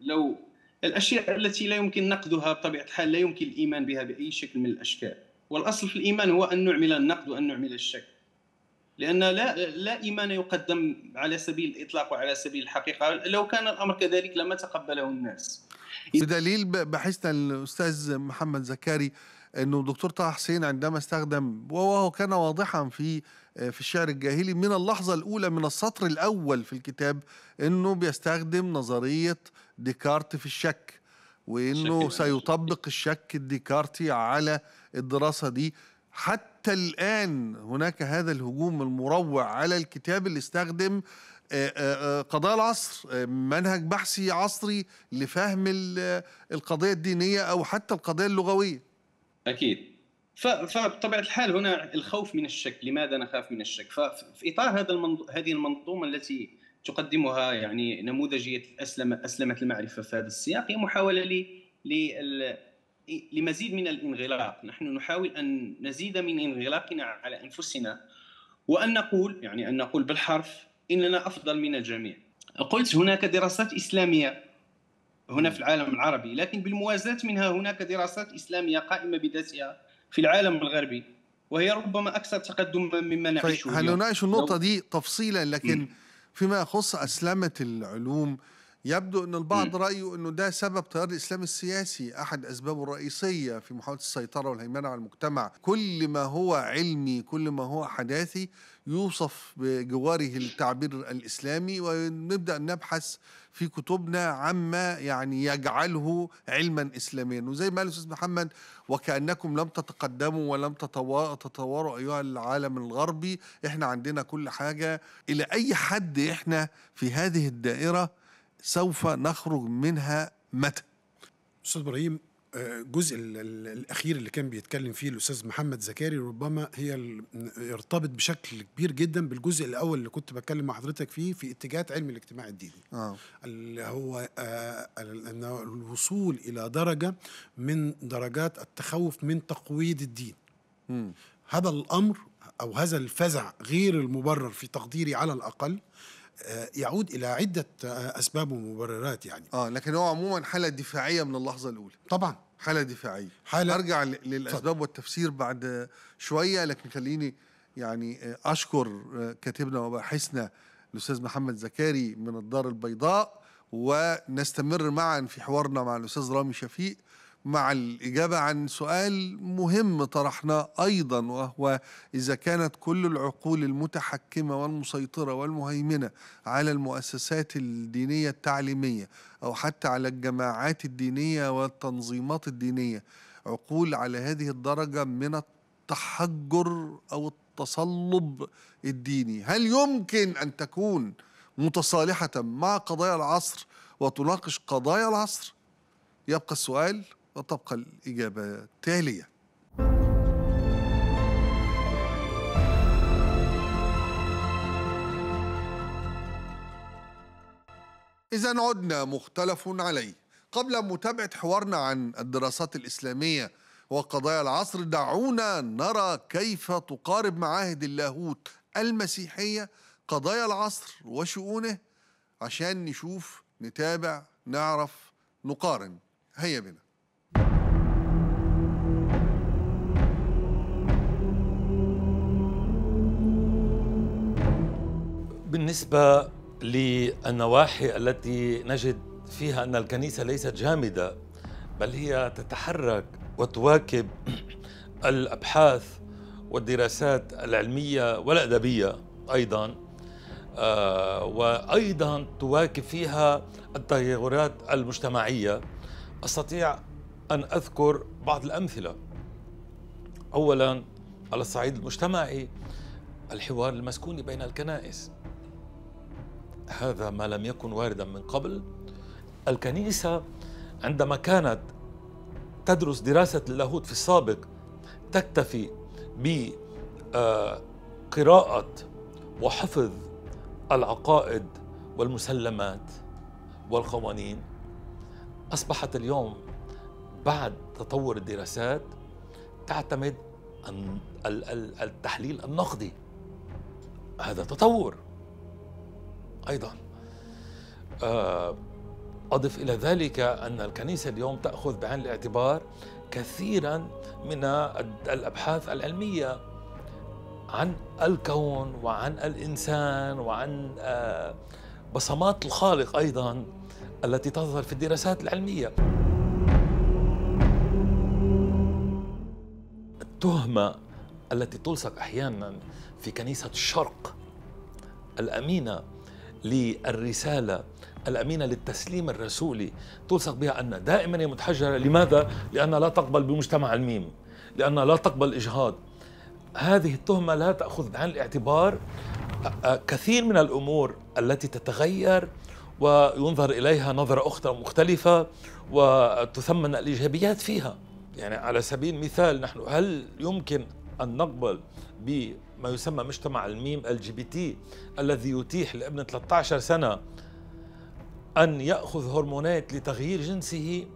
لو الأشياء التي لا يمكن نقدها بطبيعة الحال لا يمكن الإيمان بها بأي شكل من الأشكال. والأصل في الإيمان هو أن نعمل النقد وأن نعمل الشك. لأن لا لا إيمان يقدم على سبيل الإطلاق وعلى سبيل الحقيقة. لو كان الأمر كذلك لما تقبله الناس. بدليل بحثنا الأستاذ محمد زكاري إنه دكتور طه حسين عندما استخدم وهو كان واضحا في في الشعر الجاهلي من اللحظة الأولى من السطر الأول في الكتاب إنه بيستخدم نظرية ديكارت في الشك وإنه سيطبق الشك الديكارتي على الدراسة دي. حتى الآن هناك هذا الهجوم المروع على الكتاب اللي استخدم آه، آه، آه، قضايا العصر آه، منهج بحثي عصري لفهم ال- آه، القضية الدينية أو حتى القضية اللغوية. أكيد. ف- فبطبيعة الحال هنا الخوف من الشك لماذا نخاف من الشك؟ ففي إطار هذا المنظ... هذه المنظومة التي تقدمها يعني نموذجية اسلم أسلمت المعرفة في هذا السياق هي محاولة ل... لل... لمزيد من الانغلاق. نحن نحاول أن نزيد من انغلاقنا على أنفسنا وأن نقول يعني أن نقول بالحرف اننا أفضل من الجميع. قلت هناك دراسات إسلامية هنا في العالم العربي لكن بالموازاة منها هناك دراسات إسلامية قائمة بذاتها في العالم الغربي وهي ربما أكثر تقدما مما طيب نعيشه اليوم. هنناقش النقطه لو- دي تفصيلا؟ لكن مم. فيما يخص أسلمة العلوم يبدو إن البعض مم. رأيه إنه ده سبب تيار الإسلام السياسي. أحد أسبابه الرئيسية في محاولة السيطرة والهيمنة على المجتمع كل ما هو علمي كل ما هو حداثي يوصف بجواره التعبير الإسلامي. ونبدأ نبحث في كتبنا عما يعني يجعله علما اسلاميا. وزي ما قال الأستاذ محمد وكأنكم لم تتقدموا ولم تطوا- تطوروا أيها العالم الغربي إحنا عندنا كل حاجة. إلى أي حد إحنا في هذه الدائرة سوف نخرج منها متى؟ أستاذ إبراهيم آه، الجزء ال- ال- الأخير اللي كان بيتكلم فيه الأستاذ محمد زكاري ربما هي يرتبط بشكل كبير جدا بالجزء الأول اللي كنت بتكلم مع حضرتك فيه في اتجاهات علم الاجتماع الديني. آه. اللي هو آه، الوصول إلى درجة من درجات التخوف من تقويض الدين. مم. هذا الأمر أو هذا الفزع غير المبرر في تقديري على الأقل آه، يعود إلى عدة آه، أسباب ومبررات يعني. آه لكن هو عموما حالة دفاعية من اللحظة الأولى. طبعا. حالة دفاعية. حالة- أرجع للأسباب والتفسير بعد شوية لكن خليني يعني آه، أشكر آه، كاتبنا وباحثنا الأستاذ محمد زكاري من الدار البيضاء ونستمر معا في حوارنا مع الأستاذ رامي شفيق. مع الإجابة عن سؤال مهم طرحناه أيضا وهو إذا كانت كل العقول المتحكمة والمسيطرة والمهيمنة على المؤسسات الدينية التعليمية أو حتى على الجماعات الدينية والتنظيمات الدينية عقول على هذه الدرجة من التحجر أو التصلب الديني. هل يمكن أن تكون متصالحة مع قضايا العصر وتناقش قضايا العصر؟ يبقى السؤال وتبقى الإجابة التالية إذا عدنا مختلف عليه. قبل متابعة حوارنا عن الدراسات الإسلامية وقضايا العصر دعونا نرى كيف تقارب معاهد اللاهوت المسيحية قضايا العصر وشؤونه عشان نشوف نتابع نعرف نقارن. هيا بنا. بالنسبة للنواحي التي نجد فيها أن الكنيسة ليست جامدة بل هي تتحرك وتواكب الأبحاث والدراسات العلمية والأدبية أيضا آه، وأيضا تواكب فيها التغيرات المجتمعية. أستطيع أن أذكر بعض الأمثلة. أولا على الصعيد المجتمعي الحوار المسكوني بين الكنائس. هذا ما لم يكن واردا من قبل. الكنيسة عندما كانت تدرس دراسة اللاهوت في السابق تكتفي بقراءة وحفظ العقائد والمسلمات والقوانين. أصبحت اليوم بعد تطور الدراسات تعتمد التحليل النقدي. هذا تطور. أيضا. آه، أضف إلى ذلك أن الكنيسة اليوم تأخذ بعين الاعتبار كثيرا من الأبحاث العلمية عن الكون وعن الإنسان وعن آه، بصمات الخالق أيضا التي تظهر في الدراسات العلمية. التهمة التي تلصق أحيانا في كنيسة الشرق الأمينة للرسالة الأمينة للتسليم الرسولي. تلصق بها أن دائما هي متحجرة. لماذا؟ لانها لا تقبل بمجتمع الميم. لانها لا تقبل اجهاض هذه التهمة لا تأخذ بعين الاعتبار. كثير من الأمور التي تتغير وينظر إليها نظرة أخرى مختلفة وتثمن الإيجابيات فيها. يعني على سبيل المثال نحن هل يمكن أن نقبل بما يسمى مجتمع الميم LGBT الذي يتيح لابن 13 سنة أن يأخذ هرمونات لتغيير جنسه.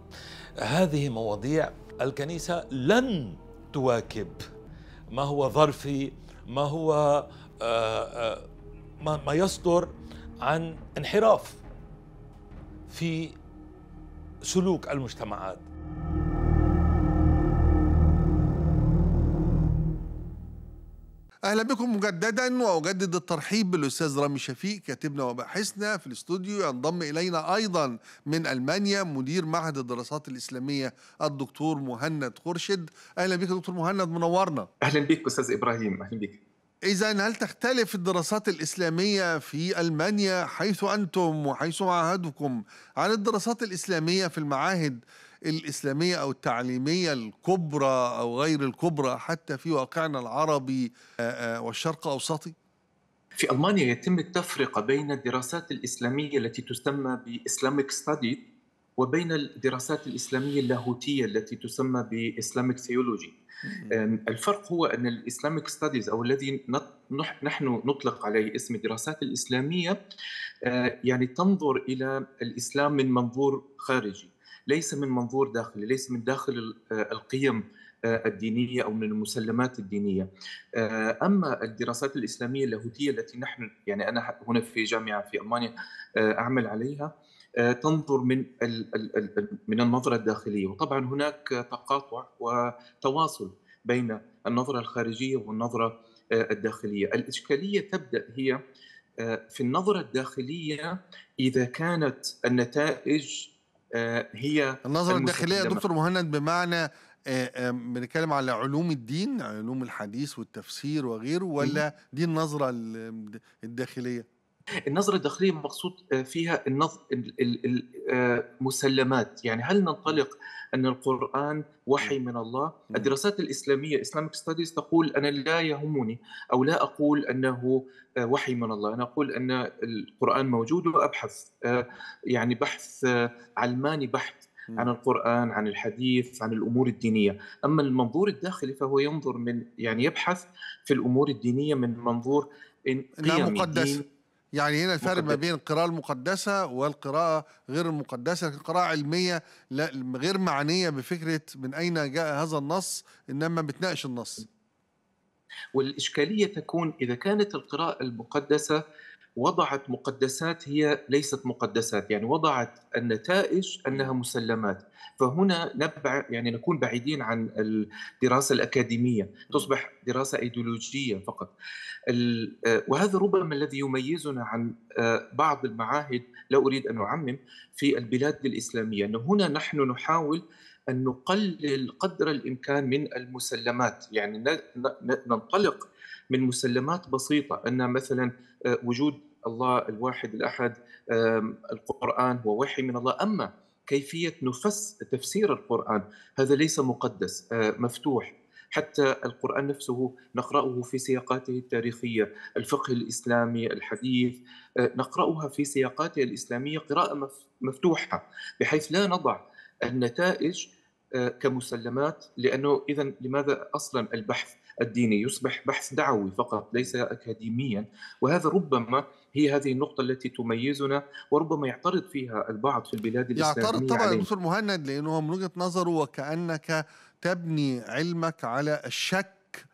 هذه مواضيع الكنيسة لن تواكب ما هو ظرفي ما هو آه، آه، ما يصدر عن انحراف في سلوك المجتمعات. أهلا بكم مجددا وأجدد الترحيب بالأستاذ رامي شفيق كاتبنا وباحثنا في الاستوديو ينضم إلينا أيضا من ألمانيا مدير معهد الدراسات الإسلامية الدكتور مهند خرشد أهلا بك دكتور مهند منورنا. أهلا بك أستاذ إبراهيم أهلا بك. إذا هل تختلف الدراسات الإسلامية في ألمانيا حيث أنتم وحيث معهدكم عن الدراسات الإسلامية في المعاهد الإسلامية أو التعليمية الكبرى أو غير الكبرى حتى في واقعنا العربي والشرق الأوسطي؟ في ألمانيا يتم التفرقة بين الدراسات الإسلامية التي تسمى ب Islamic Study وبين الدراسات الإسلامية اللاهوتية التي تسمى ب Islamic Theology. الفرق هو أن ال Islamic Studies أو الذي نحن نطلق عليه اسم الدراسات الإسلامية يعني تنظر إلى الإسلام من منظور خارجي. ليس من منظور داخلي ليس من داخل القيم الدينية أو من المسلمات الدينية. أما الدراسات الإسلامية اللاهوتية التي نحن يعني أنا هنا في جامعة في ألمانيا أعمل عليها تنظر من من النظرة الداخلية. وطبعا هناك تقاطع وتواصل بين النظرة الخارجية والنظرة الداخلية. الإشكالية تبدأ هي في النظرة الداخلية إذا كانت النتائج هي النظرة الداخلية دكتور مهند بمعنى بنتكلم على علوم الدين علوم الحديث والتفسير وغيره ولا دي النظرة الداخلية؟ النظرة الداخلية مقصود فيها المسلمات يعني هل ننطلق أن القرآن وحي من الله؟ الدراسات الإسلامية Islamic Studies تقول أنا لا يهمني أو لا أقول أنه وحي من الله. أنا أقول أن القرآن موجود وأبحث يعني بحث علماني بحت عن القرآن عن الحديث عن الأمور الدينية. أما المنظور الداخلي فهو ينظر من يعني يبحث في الأمور الدينية من منظور قيمي مقدس. يعني هنا الفرق ما بين القراءة المقدسة والقراءة غير المقدسة. القراءة علمية لا غير معنية بفكرة من أين جاء هذا النص إنما بتناقش النص. والإشكالية تكون إذا كانت القراءة المقدسة وضعت مقدسات هي ليست مقدسات يعني وضعت النتائج أنها مسلمات. فهنا نبع يعني نكون بعيدين عن الدراسة الأكاديمية تصبح دراسة إيديولوجية فقط. وهذا ربما الذي يميزنا عن بعض المعاهد لا أريد أن أعمم في البلاد الإسلامية أنه هنا نحن نحاول أن نقلل قدر الإمكان من المسلمات. يعني ننطلق من مسلمات بسيطة أن مثلا وجود الله الواحد الأحد القرآن هو وحي من الله. أما كيفية نفس تفسير القرآن هذا ليس مقدس مفتوح. حتى القرآن نفسه نقرأه في سياقاته التاريخية الفقه الإسلامي الحديث نقرأها في سياقاته الإسلامية قراءة مفتوحة بحيث لا نضع النتائج كمسلمات لأنه إذا لماذا أصلا البحث؟ الديني يصبح بحث دعوي فقط ليس أكاديميا. وهذا ربما هي هذه النقطة التي تميزنا وربما يعترض فيها البعض في البلاد الإسلامية يعترض طبعا دكتور مهند لأنه من وجهة نظره وكأنك تبني علمك على الشك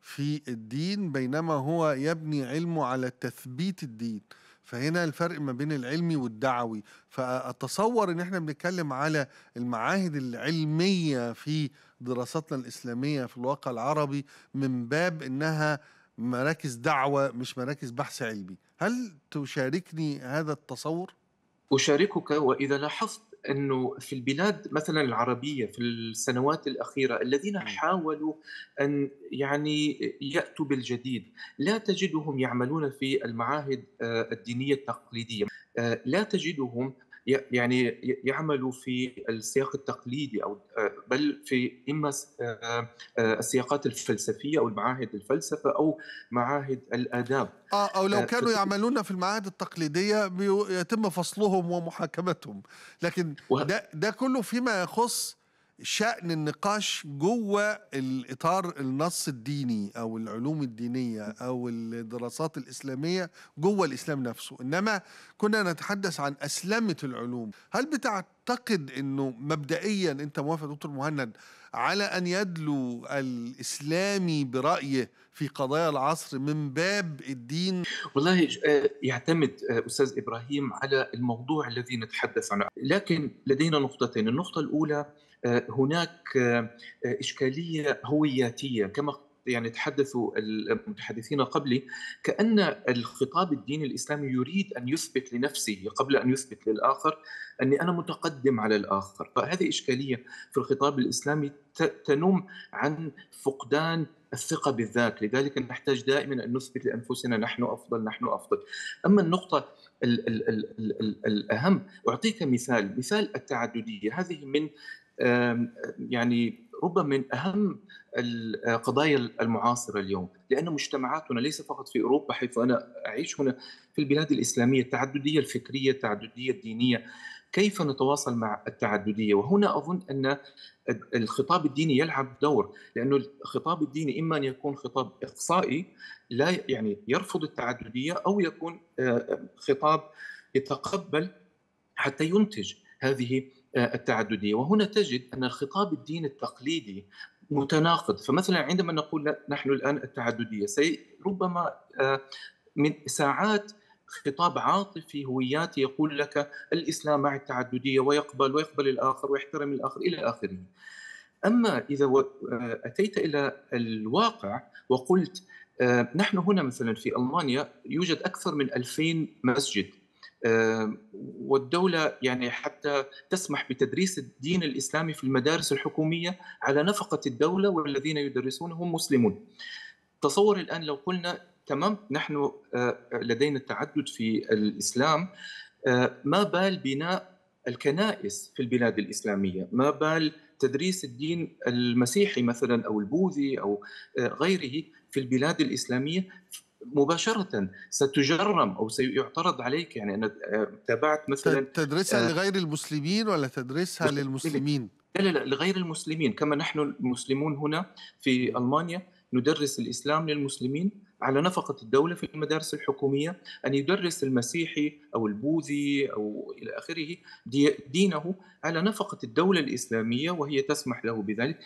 في الدين بينما هو يبني علمه على تثبيت الدين. فهنا الفرق ما بين العلمي والدعوي. فأتصور إن إحنا بنتكلم على المعاهد العلمية في دراستنا الإسلامية في الواقع العربي من باب إنها مراكز دعوة مش مراكز بحث علمي. هل تشاركني هذا التصور؟ أشاركك وإذا لاحظت أنه في البلاد مثلا العربية في السنوات الأخيرة الذين حاولوا أن يعني يأتوا بالجديد لا تجدهم يعملون في المعاهد الدينية التقليدية لا تجدهم يعني يعملوا في السياق التقليدي أو آه، بل في إما آه، آه، السياقات الفلسفية أو المعاهد الفلسفة أو معاهد الآداب. آه أو لو آه، كانوا يعملون في المعاهد التقليدية يتم فصلهم ومحاكمتهم. لكن ده ده كله فيما يخص شأن النقاش جوه الإطار النص الديني أو العلوم الدينية أو الدراسات الإسلامية جوه الإسلام نفسه. إنما كنا نتحدث عن أسلمة العلوم. هل بتعتقد أنه مبدئيا أنت موافق دكتور مهند على أن يدلو الإسلامي برأيه في قضايا العصر من باب الدين؟ والله آه، يعتمد آه، أستاذ إبراهيم على الموضوع الذي نتحدث عنه، لكن لدينا نقطتين، النقطة الأولى هناك آه، آه، إشكالية هوياتية كما يعني تحدثوا المتحدثين قبلي كأن الخطاب الديني الإسلامي يريد أن يثبت لنفسه قبل أن يثبت للآخر أني أنا متقدم على الآخر. فهذه إشكالية في الخطاب الإسلامي ت- تنم عن فقدان الثقة بالذات. لذلك نحتاج دائما أن نثبت لأنفسنا نحن أفضل نحن أفضل. أما النقطة ال ال ال ال ال الأهم أعطيك مثال مثال التعددية. هذه من يعني ربما من أهم القضايا المعاصرة اليوم لأن مجتمعاتنا ليس فقط في أوروبا حيث أنا أعيش هنا في البلاد الإسلامية التعددية الفكرية التعددية الدينية. كيف نتواصل مع التعددية؟ وهنا أظن أن الخطاب الديني يلعب دور لأنه الخطاب الديني إما أن يكون خطاب إقصائي لا يعني يرفض التعددية أو يكون آه، خطاب يتقبل حتى ينتج هذه آه، التعددية. وهنا تجد أن الخطاب الديني التقليدي متناقض. فمثلا عندما نقول نحن الآن التعددية سي ربما آه، من ساعات خطاب عاطفي هوياتي يقول لك الإسلام مع التعددية ويقبل ويقبل الآخر ويحترم الآخر إلى آخره. أما إذا و- آه، أتيت إلى الواقع وقلت نحن هنا مثلا في ألمانيا يوجد أكثر من 2000 مسجد. والدولة يعني حتى تسمح بتدريس الدين الإسلامي في المدارس الحكومية على نفقة الدولة والذين يدرسون هم مسلمون. تصور الآن لو قلنا تمام نحن آه، لدينا التعدد في الإسلام آه، ما بال بناء الكنائس في البلاد الإسلامية؟ ما بال تدريس الدين المسيحي مثلا أو البوذي أو آه، غيره في البلاد الإسلامية؟ مباشرة ستجرم أو سيعترض عليك. يعني أنا آه، تابعت مثلا تدرسها آه. لغير المسلمين ولا تدرسها للمسلمين؟ لا لا لا لغير المسلمين. كما نحن المسلمون هنا في ألمانيا ندرس الإسلام للمسلمين على نفقة الدولة في المدارس الحكومية. أن يدرس المسيحي أو البوذي أو إلى آخره دي- دينه على نفقة الدولة الإسلامية وهي تسمح له بذلك.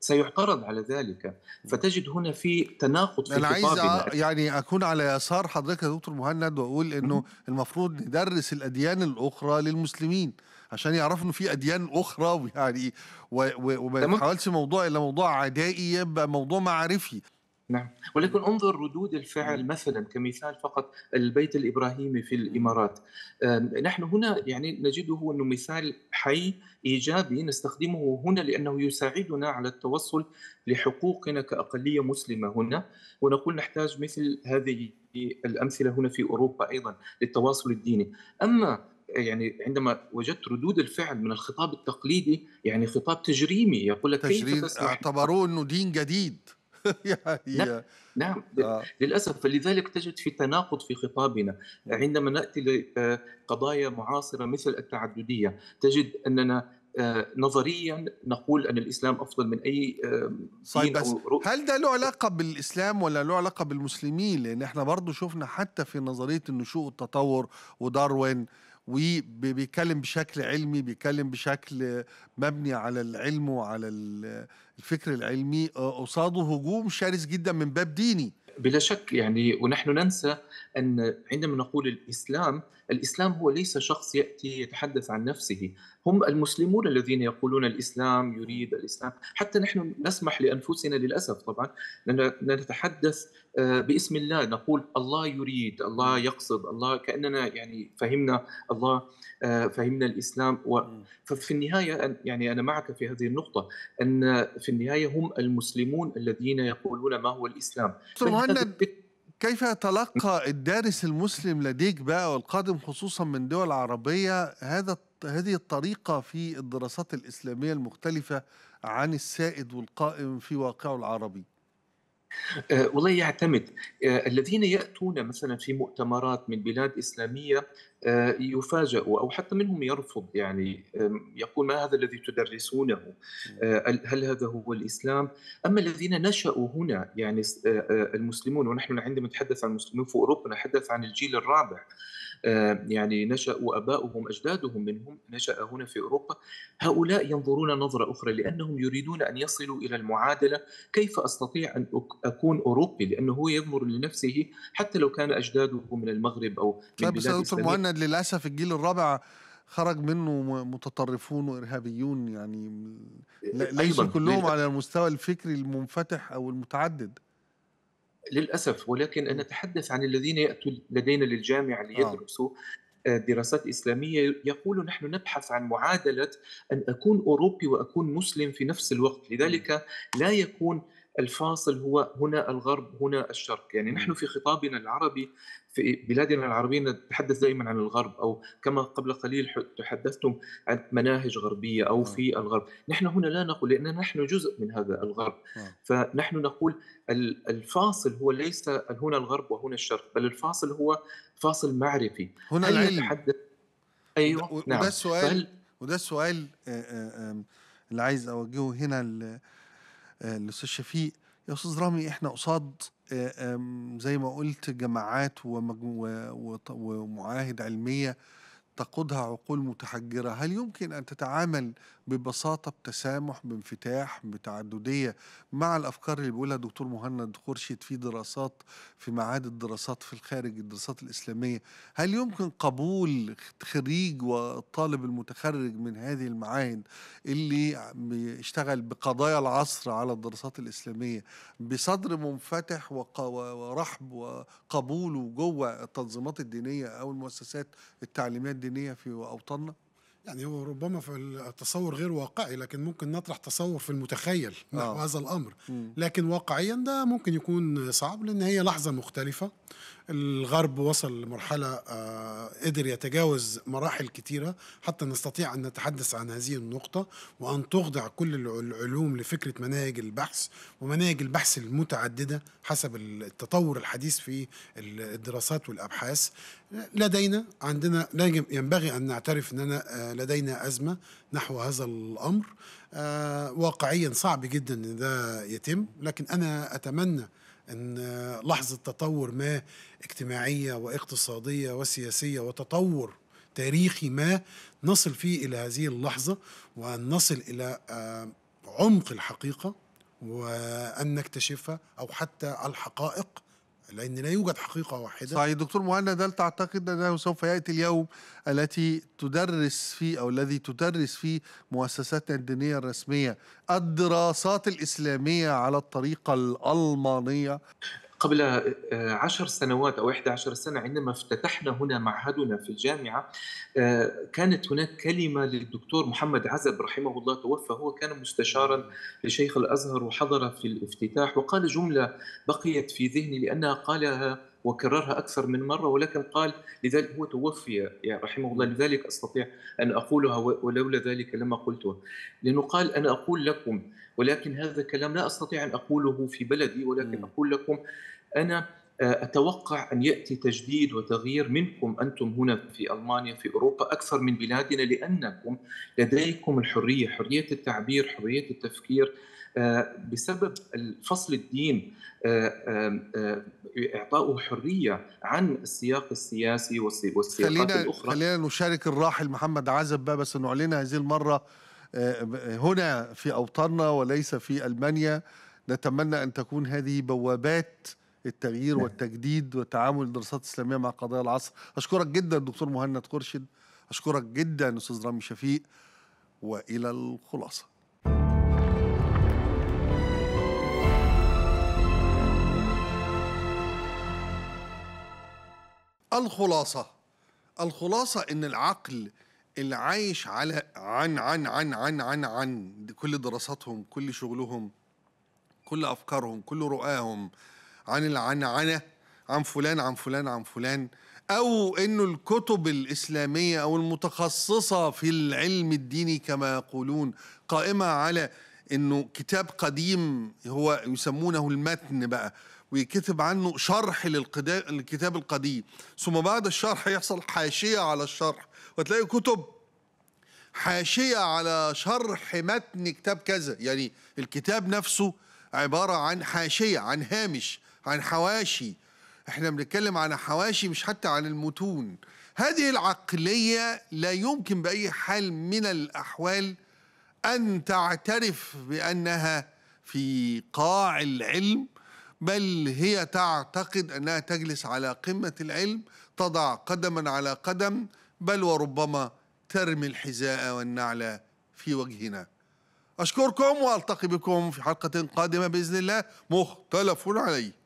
سيعترض على ذلك. فتجد هنا في تناقض في أنا عايز يعني أكون على يسار حضرتك يا دكتور مهند وأقول إنه المفروض ندرس الأديان الأخرى للمسلمين عشان يعرفوا إنه في أديان أخرى ويعني وما. يتحولش موضوع إلى موضوع عدائي يبقى موضوع معرفي. نعم. ولكن انظر ردود الفعل مثلا كمثال فقط البيت الإبراهيمي في الإمارات. نحن هنا يعني نجده إنه مثال حي إيجابي نستخدمه هنا لأنه يساعدنا على التوصل لحقوقنا كأقلية مسلمة هنا. ونقول نحتاج مثل هذه الأمثلة هنا في أوروبا أيضا للتواصل الديني. أما يعني عندما وجدت ردود الفعل من الخطاب التقليدي يعني خطاب تجريمي يقول لك كيف تجريد تسمح اعتبروه إنه دين جديد. نعم. نعم آه. للأسف فلذلك تجد في تناقض في خطابنا عندما نأتي لقضايا معاصرة مثل التعددية تجد أننا آه، نظريا نقول أن الإسلام أفضل من أي آه، دين بس رؤ- هل ده له علاقة بالإسلام ولا له علاقة بالمسلمين؟ لأن إحنا برضو شفنا حتى في نظرية النشوء والتطور وداروين وبيتكلم بشكل علمي بيتكلم بشكل مبني على العلم وعلى الفكر العلمي آه، قصاده هجوم شرس جدا من باب ديني. بلا شك يعني ونحن ننسى أن عندما نقول الإسلام الإسلام هو ليس شخص يأتي يتحدث عن نفسه. هم المسلمون الذين يقولون الإسلام يريد الإسلام. حتى نحن نسمح لأنفسنا للأسف طبعا. نتحدث آه، باسم الله. نقول الله يريد الله يقصد الله كأننا يعني فهمنا الله آه، فهمنا الإسلام. و ففي النهاية يعني أنا معك في هذه النقطة. أن في النهاية هم المسلمون الذين يقولون ما هو الإسلام. مهند كيف يتلقى الدارس المسلم لديك بقى والقادم خصوصا من دول عربية هذا هذه الطريقة في الدراسات الإسلامية المختلفة عن السائد والقائم في واقعه العربي؟ والله يعتمد. آه، الذين يأتون مثلا في مؤتمرات من بلاد إسلامية آه، يفاجئوا أو حتى منهم يرفض يعني يقول ما هذا الذي تدرسونه؟ آه، هل هذا هو الإسلام؟ أما الذين نشأوا هنا يعني آه، آه، المسلمون ونحن عندما نتحدث عن المسلمين في أوروبا نتحدث عن الجيل الرابع. آه، يعني نشأوا أباؤهم أجدادهم منهم نشأ هنا في أوروبا. هؤلاء ينظرون نظرة أخرى لأنهم يريدون أن يصلوا إلى المعادلة. كيف أستطيع أن أك- أكون أوروبي؟ لأنه هو ينظر لنفسه حتى لو كان أجداده من المغرب أو من طيب بس يا بلاد دكتور مهند للأسف الجيل الرابع خرج منه متطرفون وإرهابيون يعني ل- ليسوا كلهم على المستوى الفكري المنفتح أو المتعدد. للأسف ولكن أنا أتحدث عن الذين يأتوا لدينا للجامعة ليدرسوا آه، دراسات إسلامية يقولوا نحن نبحث عن معادلة أن أكون أوروبي وأكون مسلم في نفس الوقت. لذلك لا يكون الفاصل هو هنا الغرب هنا الشرق. يعني نحن في خطابنا العربي في بلادنا العربية نتحدث دائما عن الغرب أو كما قبل قليل تحدثتم عن مناهج غربية أو في الغرب. نحن هنا لا نقول لأن نحن جزء من هذا الغرب. فنحن نقول ال- الفاصل هو ليس هنا الغرب وهنا الشرق بل الفاصل هو فاصل معرفي. هنا العلم. نتحدث؟ أيوه وده نعم. السؤال فهل وده السؤال اللي عايز أوجهه هنا آه، للاستاذ شفيق. يا أستاذ رامي إحنا قصاد آه، زي ما قلت جماعات ومعاهد علمية تقودها عقول متحجرة. هل يمكن أن تتعامل ببساطة بتسامح بانفتاح بتعددية مع الأفكار اللي بيقولها الدكتور مهند خورشيد في دراسات في معاهد الدراسات في الخارج الدراسات الإسلامية هل يمكن قبول خريج والطالب المتخرج من هذه المعاهد اللي بيشتغل بقضايا العصر على الدراسات الإسلامية بصدر منفتح ورحب وقبوله جوه التنظيمات الدينية أو المؤسسات التعليمية الدينية في أوطاننا؟ يعني هو ربما في التصور غير واقعي لكن ممكن نطرح تصور في المتخيل نحو آه. هذا الأمر. لكن واقعيا ده ممكن يكون صعب لأن هي لحظة مختلفة الغرب وصل لمرحلة آه، قدر يتجاوز مراحل كتيرة حتى نستطيع أن نتحدث عن هذه النقطة وأن تخضع كل الع- العلوم لفكرة مناهج البحث ومناهج البحث المتعددة حسب التطور الحديث في ال- الدراسات والأبحاث. لدينا عندنا ينبغي أن نعترف أننا آه، لدينا أزمة نحو هذا الأمر. آه، واقعيا صعب جدا ان ده يتم لكن أنا أتمنى إن لحظة تطور ما اجتماعية واقتصادية وسياسية وتطور تاريخي ما نصل فيه إلى هذه اللحظة وأن نصل إلى آه، عمق الحقيقة وأن نكتشفها أو حتى الحقائق لأن لا يوجد حقيقة واحدة. صحيح دكتور مهند هل تعتقد أنه سوف يأتي اليوم التي تدرس فيه أو الذي تدرس فيه مؤسساتنا الدينية الرسمية الدراسات الإسلامية على الطريقة الألمانية؟ قبل آه، عشر سنوات أو 11 سنة عندما افتتحنا هنا معهدنا في الجامعة آه، كانت هناك كلمة للدكتور محمد عزب رحمه الله توفى هو كان مستشارا لشيخ الأزهر وحضر في الافتتاح وقال جملة بقيت في ذهني لأنها قالها وكررها أكثر من مرة ولكن قال لذلك هو توفي يعني رحمه الله لذلك أستطيع أن أقولها ولولا ذلك لما قلتها لأنه قال أنا أقول لكم ولكن هذا كلام لا أستطيع أن أقوله في بلدي ولكن. أقول لكم أنا آه، أتوقع أن يأتي تجديد وتغيير منكم أنتم هنا في ألمانيا في أوروبا أكثر من بلادنا لأنكم لديكم الحرية حرية التعبير حرية التفكير آه، بسبب فصل الدين آه، إعطاؤه حرية عن السياق السياسي والسي- والسياقات خلينا الأخرى. خلينا نشارك الراحل محمد عزب بقى بس نعلنها هذه المرة ب- هنا في أوطاننا وليس في ألمانيا. نتمنى أن تكون هذه بوابات التغيير نعم. والتجديد وتعامل الدراسات الإسلامية مع قضايا العصر. أشكرك جدا دكتور مهند خورشيد. أشكرك جدا أستاذ رامي شفيق. وإلى الخلاصة. الخلاصة. الخلاصة إن العقل اللي عايش على عن عن عن عن عن عن كل دراساتهم كل شغلهم كل أفكارهم كل رؤاهم عن العنعنة عن فلان عن فلان عن فلان أو انه الكتب الإسلامية أو المتخصصة في العلم الديني كما يقولون قائمة على إنه كتاب قديم هو يسمونه المتن بقى ويكتب عنه شرح للكتاب القديم. ثم بعد الشرح يحصل حاشية على الشرح وتلاقي كتب حاشية على شرح متن كتاب كذا. يعني الكتاب نفسه عبارة عن حاشية عن هامش. عن حواشي. إحنا بنتكلم عن حواشي مش حتى عن المتون. هذه العقلية لا يمكن بأي حال من الأحوال أن تعترف بأنها في قاع العلم بل هي تعتقد أنها تجلس على قمة العلم تضع قدما على قدم بل وربما ترمي الحذاء والنعل في وجهنا. أشكركم وألتقي بكم في حلقة قادمة بإذن الله. مختلف عليه